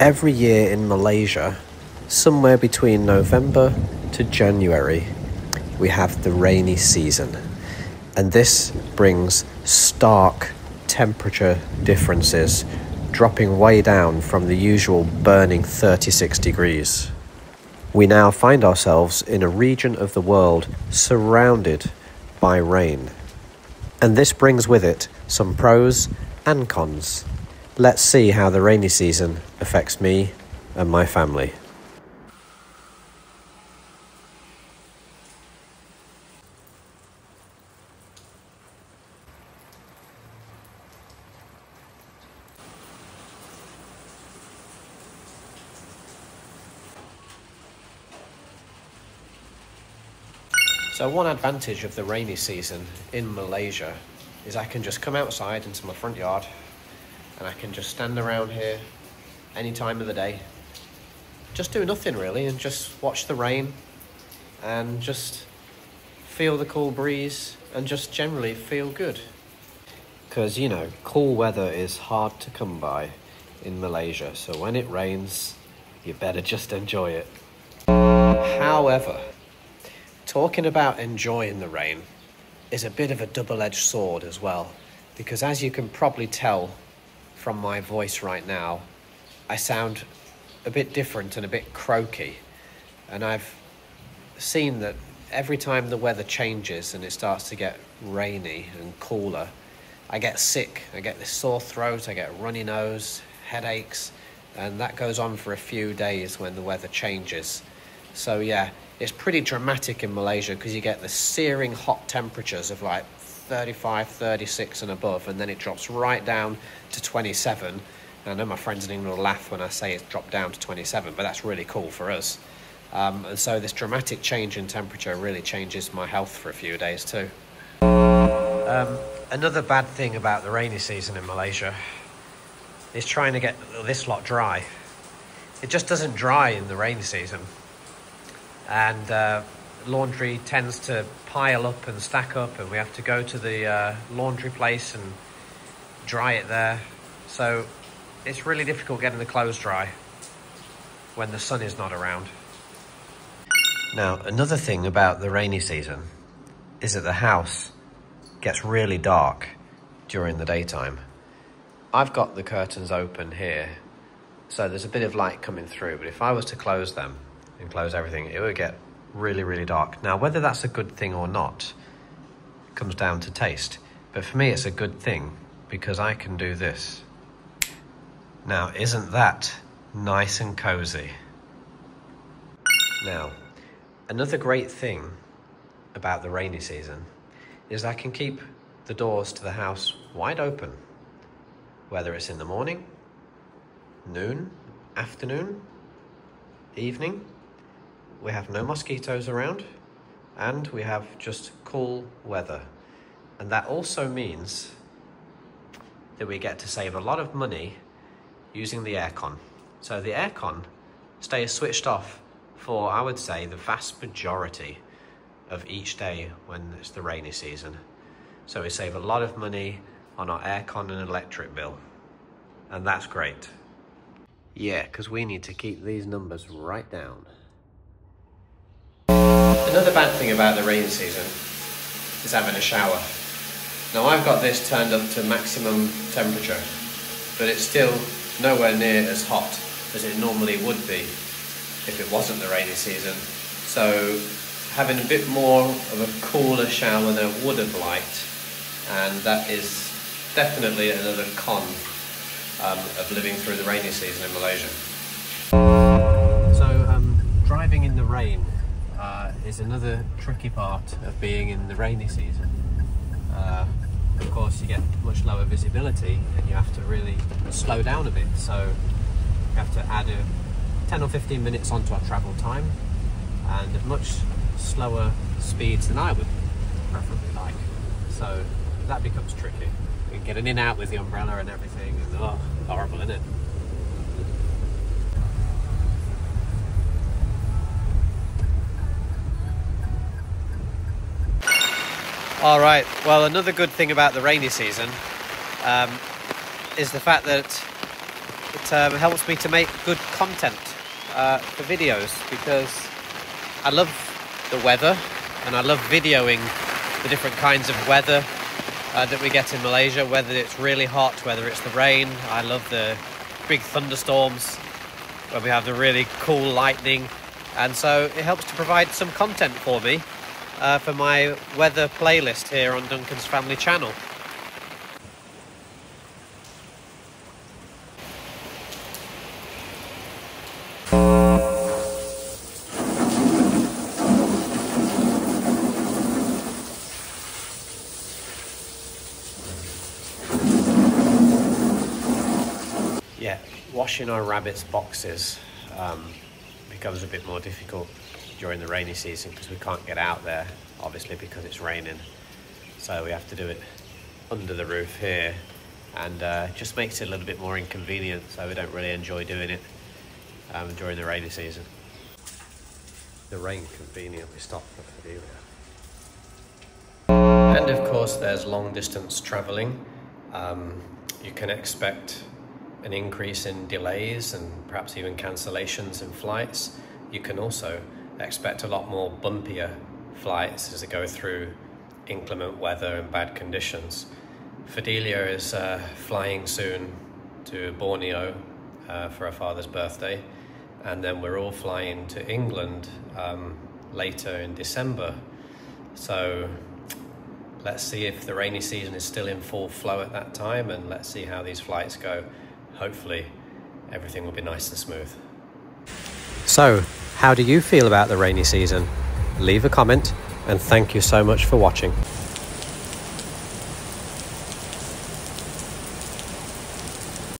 Every year in Malaysia, somewhere between November to January, we have the rainy season. And this brings stark temperature differences, dropping way down from the usual burning 36 degrees. We now find ourselves in a region of the world surrounded by rain. And this brings with it some pros and cons. Let's see how the rainy season affects me and my family. So, one advantage of the rainy season in Malaysia is I can just come outside into my front yard and I can just stand around here any time of the day, just do nothing really, and just watch the rain and just feel the cool breeze and just generally feel good. Because, you know, cool weather is hard to come by in Malaysia, so when it rains, you better just enjoy it. However, talking about enjoying the rain is a bit of a double edged sword as well, because as you can probably tell from my voice right now, I sound a bit different and a bit croaky. And I've seen that every time the weather changes and it starts to get rainy and cooler, I get sick. I get this sore throat, I get runny nose, headaches, and that goes on for a few days when the weather changes. So, yeah, it's pretty dramatic in Malaysia because you get the searing hot temperatures of like 35, 36 and above, and then it drops right down to 27. I know my friends in England will laugh when I say it's dropped down to 27, but that's really cool for us. Um, and so this dramatic change in temperature really changes my health for a few days too. Um, another bad thing about the rainy season in Malaysia is trying to get this lot dry. It just doesn't dry in the rainy season and uh, laundry tends to pile up and stack up, and we have to go to the uh, laundry place and dry it there. So it's really difficult getting the clothes dry when the sun is not around. Now, another thing about the rainy season is that the house gets really dark during the daytime. I've got the curtains open here, so there's a bit of light coming through, but if I was to close them, and close everything, it would get really, really dark. Now, whether that's a good thing or not comes down to taste. But for me, it's a good thing because I can do this. Now, isn't that nice and cozy? Now, another great thing about the rainy season is I can keep the doors to the house wide open, whether it's in the morning, noon, afternoon, evening we have no mosquitoes around and we have just cool weather. And that also means that we get to save a lot of money using the aircon. So the aircon stays switched off for, I would say, the vast majority of each day when it's the rainy season. So we save a lot of money on our aircon and electric bill. And that's great. Yeah, because we need to keep these numbers right down. Another bad thing about the rain season is having a shower. Now I've got this turned up to maximum temperature, but it's still nowhere near as hot as it normally would be if it wasn't the rainy season. So having a bit more of a cooler shower than I would have liked, and that is definitely another con um, of living through the rainy season in Malaysia. So um, driving in the rain uh, is another tricky part of being in the rainy season. Uh, of course, you get much lower visibility and you have to really slow down a bit. So you have to add a 10 or 15 minutes onto our travel time and at much slower speeds than I would preferably like. So that becomes tricky. You can get an in out with the umbrella and everything, and oh, horrible, isn't it? All right. Well, another good thing about the rainy season um, is the fact that it um, helps me to make good content uh, for videos because I love the weather and I love videoing the different kinds of weather uh, that we get in Malaysia, whether it's really hot, whether it's the rain. I love the big thunderstorms where we have the really cool lightning. And so it helps to provide some content for me uh, for my weather playlist here on Duncan's Family Channel. Yeah, washing our rabbits' boxes um, becomes a bit more difficult during the rainy season because we can't get out there, obviously because it's raining. So we have to do it under the roof here and uh, just makes it a little bit more inconvenient so we don't really enjoy doing it um, during the rainy season. The rain conveniently stopped for Fidelia. And of course there's long distance travelling. Um, you can expect an increase in delays and perhaps even cancellations in flights. You can also expect a lot more bumpier flights as they go through inclement weather and bad conditions. Fidelia is uh, flying soon to Borneo uh, for her father's birthday, and then we're all flying to England um, later in December. So let's see if the rainy season is still in full flow at that time, and let's see how these flights go. Hopefully, everything will be nice and smooth. So, how do you feel about the rainy season? Leave a comment, and thank you so much for watching.